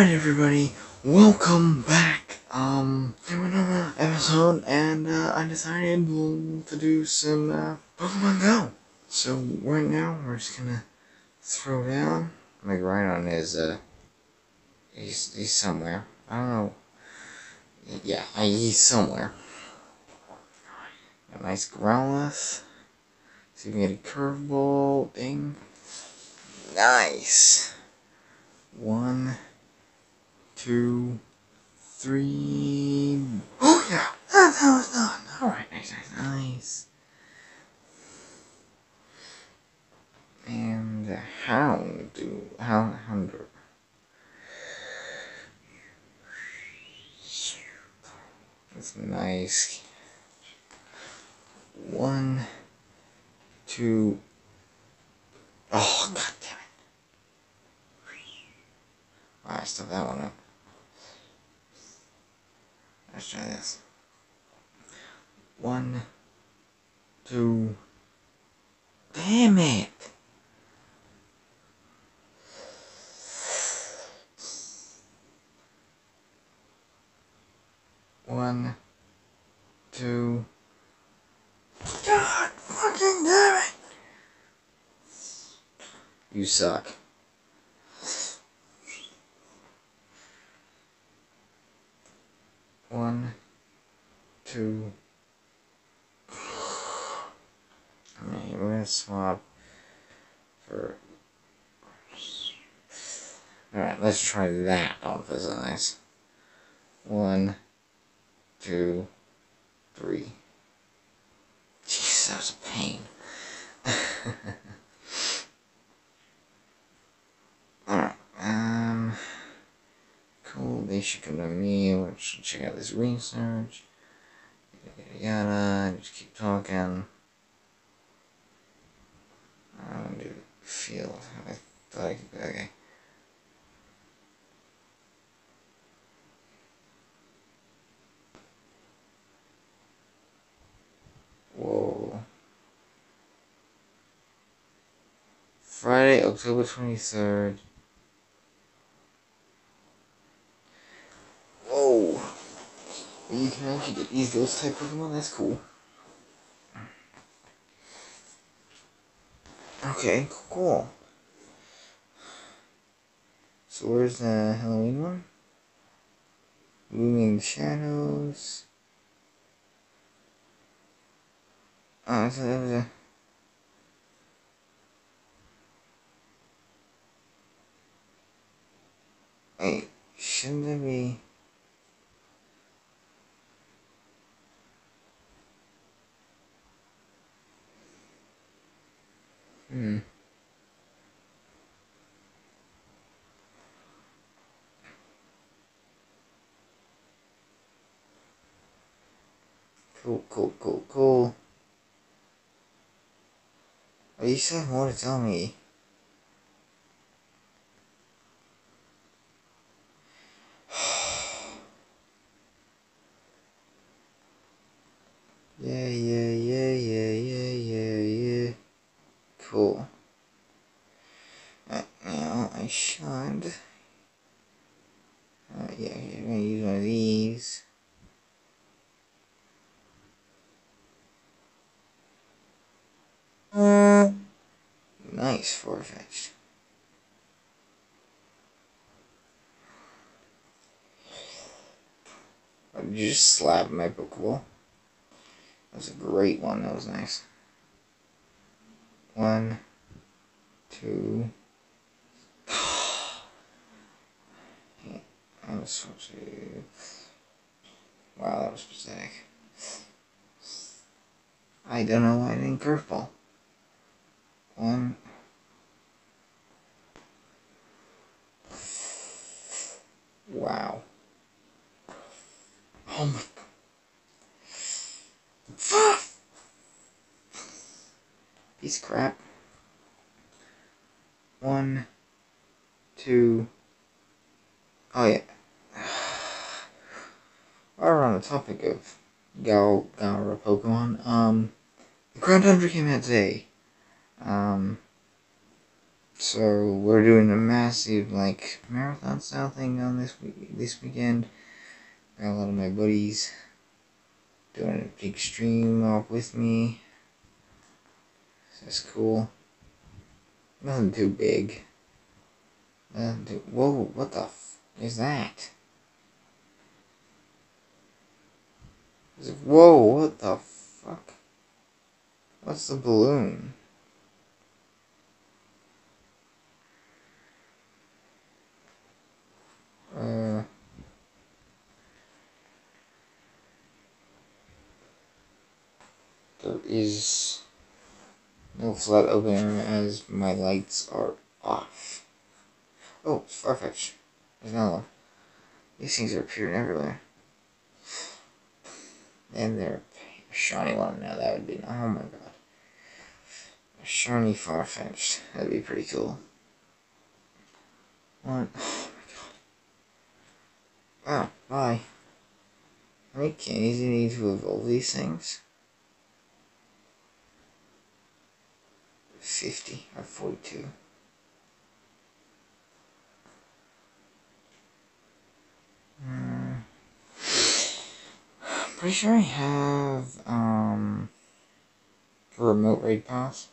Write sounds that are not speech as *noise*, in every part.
Alright everybody, welcome back, um, to another episode, and, uh, I decided to do some, uh, Pokemon Go. So, right now, we're just gonna throw down, like, right on his, uh, he's, he's somewhere, I don't know, yeah, he's somewhere. A nice Growlithe, see if we get a curveball, ding, nice. One, two, three. *gasps* Oh yeah, that, that was done. All right, nice, nice, nice. And how do how do? That's nice. One, two. Oh god damn it. Alright, stop that one up. Let's try this. One, two. Damn it! One, two. God fucking damn it! You suck. One, two. Okay, we're gonna swap for. Alright, let's try that on his eyes. One, two, three. Jeez, that was a pain. *laughs* Alright, um. Cool, they should come to me. Let's check out this research. Yada yada. Just keep talking. I don't do feel. I thought I could. Okay. Whoa. Friday, October 23rd. Whoa. You can actually get these ghost type Pokemon, that's cool. Okay, cool. So where's the Halloween one? Looming Shadows. Oh, so that a... Wait, shouldn't there be... Hmm. Cool, cool, cool, cool. Oh, you still have more to tell me. yeah, yeah, yeah, yeah, yeah, yeah, yeah. Cool. Uh, now I should. Uh, yeah, I'm gonna use one of these. Nice Farfetch'd. Oh, did you just slap my Pokeball? That was a great one. That was nice. One, two. *sighs* I'm supposed to. Wow, that was pathetic. I don't know why I didn't curveball. One. Wow. Oh my. Fuck! Piece of crap. One, two. Oh yeah. *sighs* While we're on the topic of Gal Galar Pokemon, um, the Crown Tundra came out today. Um, So we're doing a massive like marathon style thing on this week this weekend. Got a lot of my buddies doing a big stream off with me. That's cool. Nothing too big. Nothing too, whoa, what the f is that? Whoa, what the fuck? What's the balloon? Uh... There is no flat opener as my lights are off. Oh, Farfetch. There's another one. These things are appearing everywhere. And they're a shiny one now. That would be, oh my god. A shiny Farfetch. That'd be pretty cool. What? Oh my god. Oh, bye. How many candies do need to evolve these things? 50 or 42. Hmm. Pretty sure I have um a remote raid pass.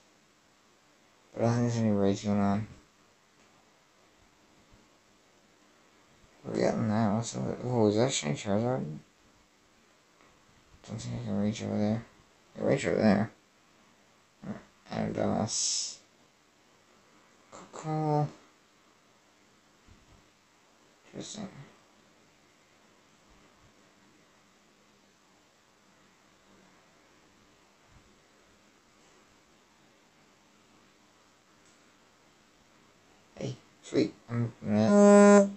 But I don't think there's any raids going on. We're getting that. What's the, oh, is that Shiny Charizard? Don't think I can reach over there. I can reach over there はい、ありがとうございます。ここを、ですね。はい、sweet. I'm gonna...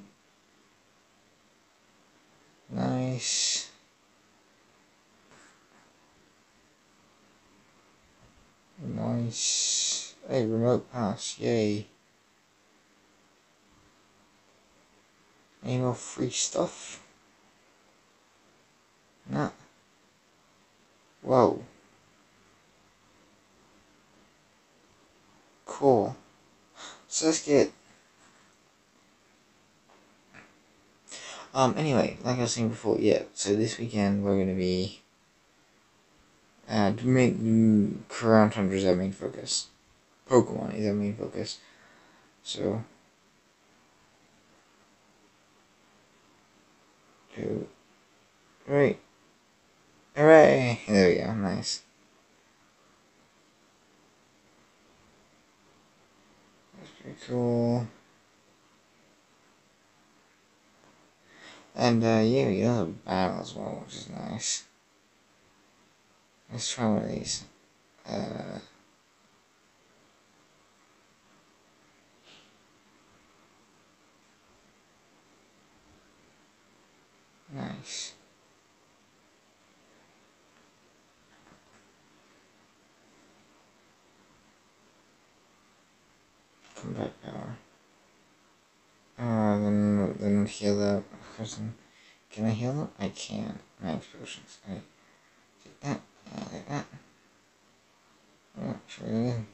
Nice. Nice. Hey, remote pass. Yay. Any more free stuff? Nah. Whoa. Cool. So let's get... Um, anyway, like I was saying before, yeah, so this weekend we're gonna be uh, to make Crown Tundra is our main focus. Pokemon is our main focus. So, two, three, hooray! There we go, nice. That's pretty cool. And, uh, yeah, we got a battle as well, which is nice. Let's try one of these. Uh, nice. Combat power. Uh, then, then heal up. Person. Can I heal them? I can. Max potions. Alright. Take that. Like that. Oh, sure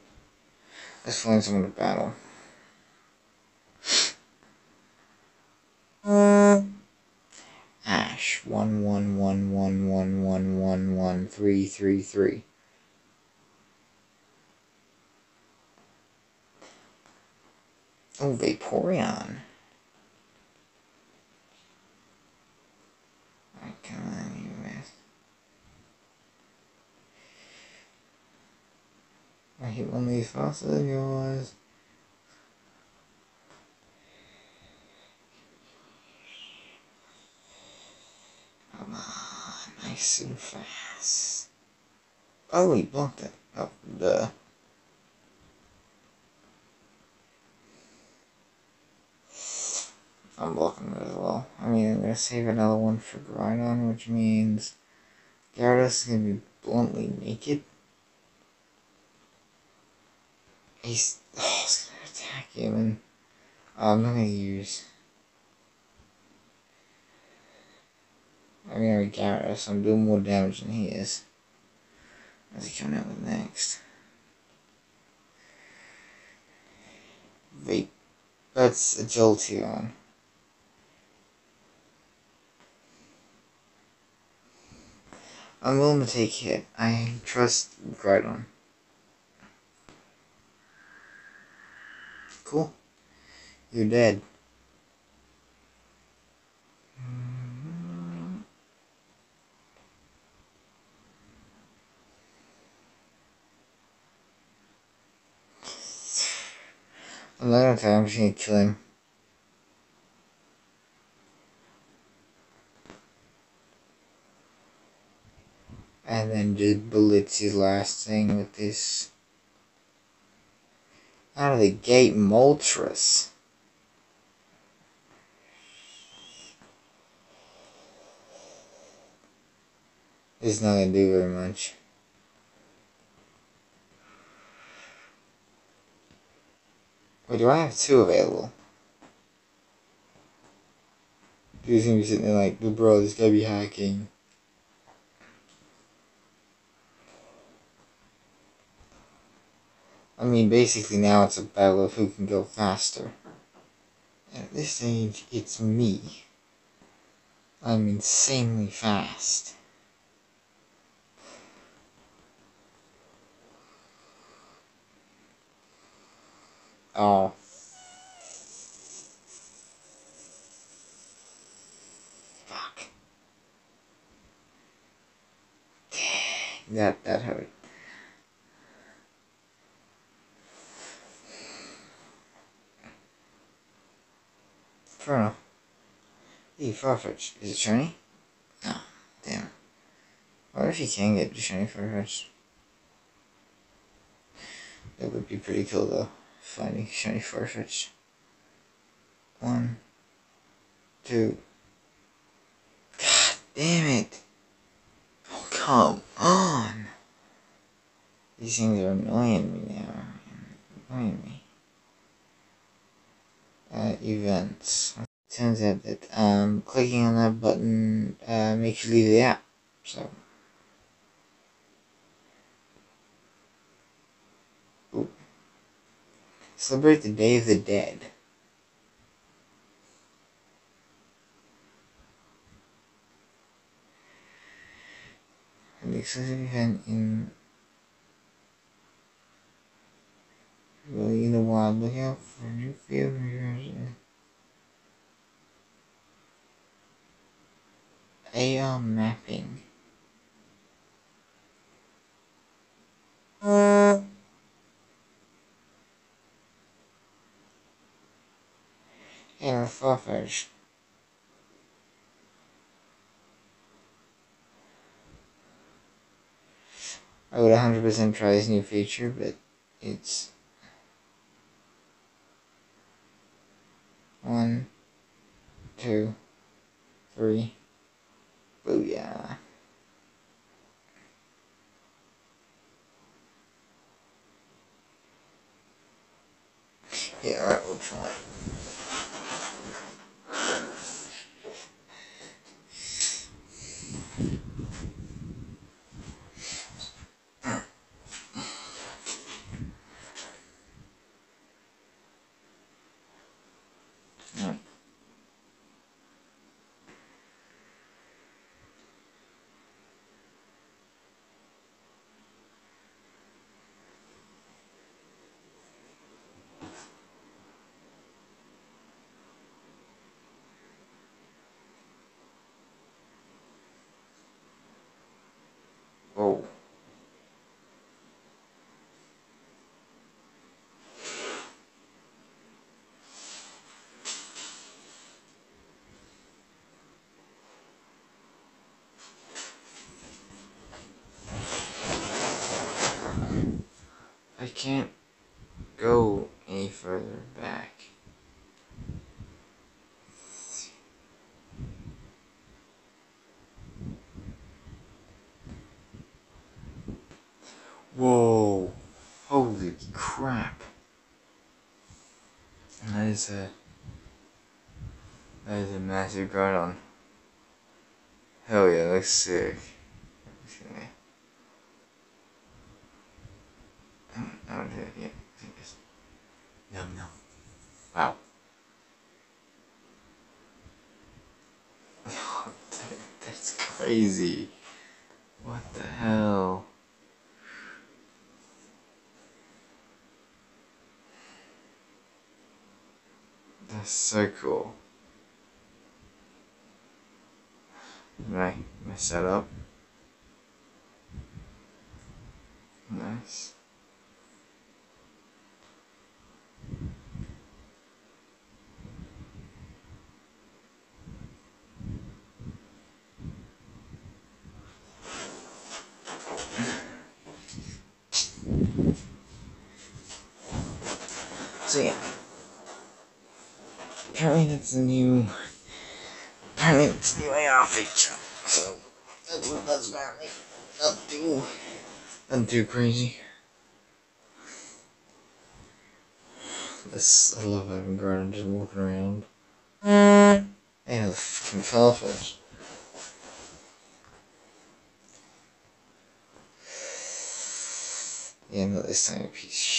Let's find someone to battle. Uh, Ash one one one one one one one one three three three. Oh, Vaporeon. I hit Come on, nice and fast. Oh, he blocked it. Oh, duh. I'm blocking it as well. I mean, I'm gonna save another one for Groudon, which means Gyarados is gonna be bluntly naked. He's, *sighs* oh, he's gonna attack him and oh, I'm gonna use. I mean, I Gyarados, I'm doing more damage than he is. What's he coming out with next? vape. That's a Jolteon. I'm willing to take it. I trust Groudon. Cool. You're dead. I'm not gonna I'm just gonna kill him. And then just bullets his last thing with this. Out of the gate, Moltres. Is not gonna do very much. Wait, do I have two available? You gonna be sitting there like, bro, this guy be hacking. I mean, basically now it's a battle of who can go faster. And at this age, it's me. I'm insanely fast. Oh. Fuck. That, that hurt. Fair enough. Hey, Farfetch. Is it shiny? No. Damn. What if you can get the shiny Farfetch? That would be pretty cool though finding shiny Farfetch. One, two. God damn it! Oh, come on! These things are annoying me now. Annoying me. Uh, events. Turns out that um, clicking on that button uh, makes you leave the app. So. Celebrate the Day of the Dead. An exclusive event in in. Look out for new field mirrors. AR mapping. Uh. and Farfetch. I would 100% try this new feature, but it's one, two, three, booyah. Yeah, alright, we'll try it. Oh. I can't go any further back. Whoa. Holy crap. That is a that is a massive Groudon. Hell yeah, looks sick. It yet. Num num. Wow. That's crazy. What the hell? That's so cool. Did I mess that up? Nice. So yeah. Apparently that's the new apparently it's the new AR feature. So that's what that's apparently not too not too crazy. This I love having Groudon just walking around. Hey, the fucking falafels. Yeah, not this time, piece.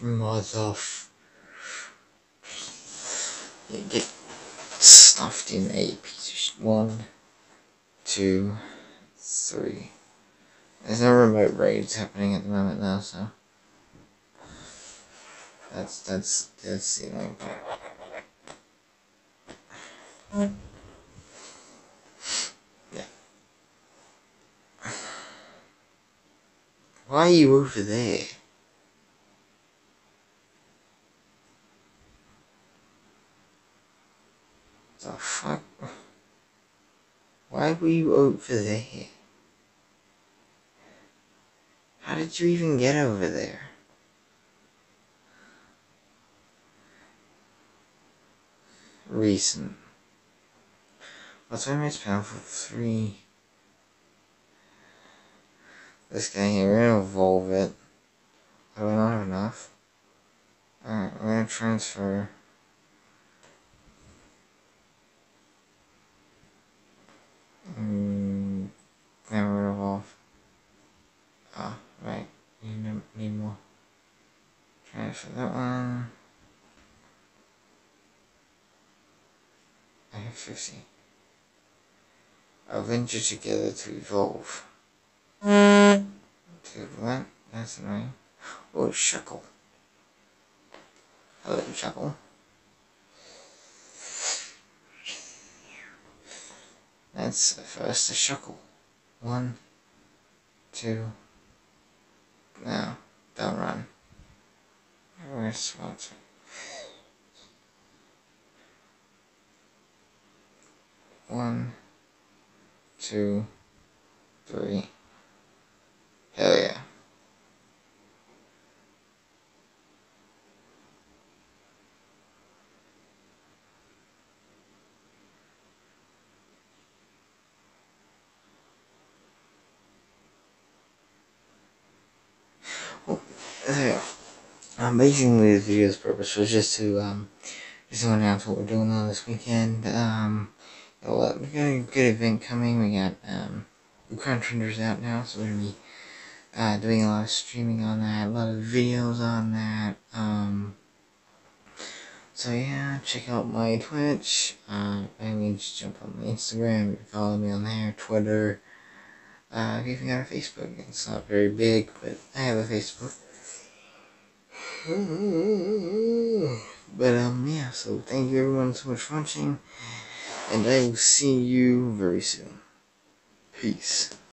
Mother. Yeah, get stuffed in a of one, two, three. There's no remote raids happening at the moment now, so that's that's that's the annoying part. Yeah. Why are you over there? The fuck? Why were you over there? How did you even get over there? Reason. What's my most powerful three? This guy here, we're gonna evolve it. I do not have enough. Alright, we're gonna transfer. Mm, then we're gonna evolve. Ah, right. Need, need more. Transfer that uh, one. Uh, I have 50. I'll venture together to evolve. To what? That's annoying. Oh, Shuckle. Hello, Shuckle. That's first a Shuckle. One, two. Now, don't run. Where's what? One, two, three. Hell yeah. There. Um, basically, the video's purpose was just to um, just to announce what we're doing on this weekend. Um, we got a good event coming. We got um, Crown Tundra's out now, so we're gonna be uh, doing a lot of streaming on that, a lot of videos on that. Um, so yeah, check out my Twitch. Uh, I mean, just jump on my Instagram. You can follow me on there, Twitter. Uh, I've even got a Facebook. It's not very big, but I have a Facebook. *sighs* But um, yeah. So thank you everyone so much for watching, and I will see you very soon. Peace.